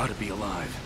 Joseph, got to be alive.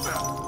Don't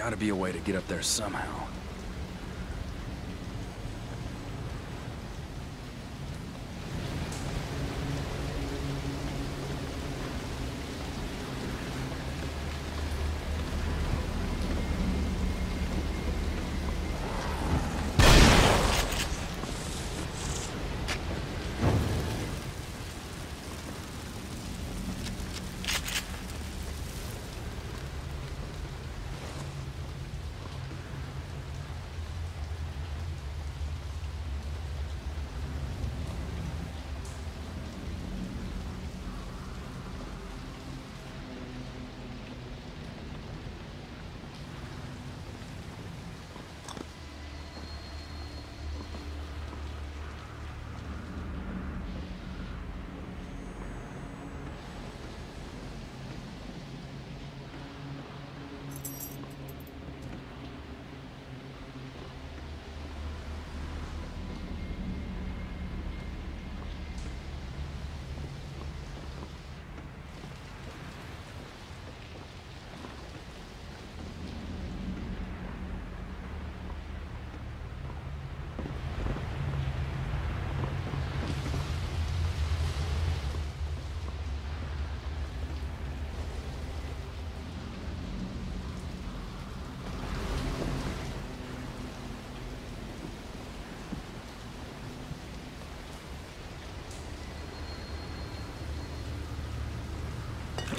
Gotta be a way to get up there somehow.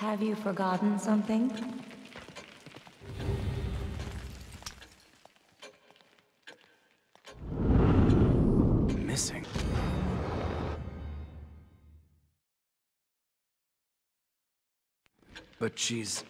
Have you forgotten something? Missing. But she's